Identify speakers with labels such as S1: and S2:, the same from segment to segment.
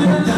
S1: 아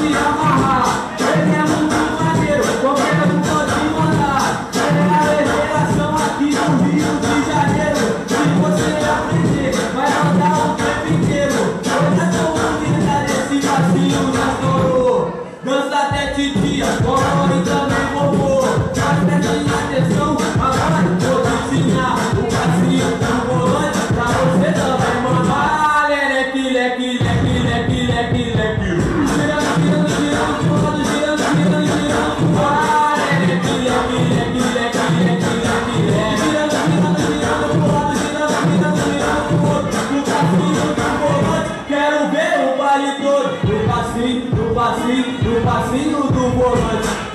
S1: se amarrar Ele é muito maneiro, qualquer um pode mandar Ele é a revelação aqui do Rio de Janeiro Se você aprender, vai rodar o tempo inteiro Olha só o que desse vacilo já torou Dança até de dia, trabalho todo. Eu passei, eu passei, eu passei no do volante.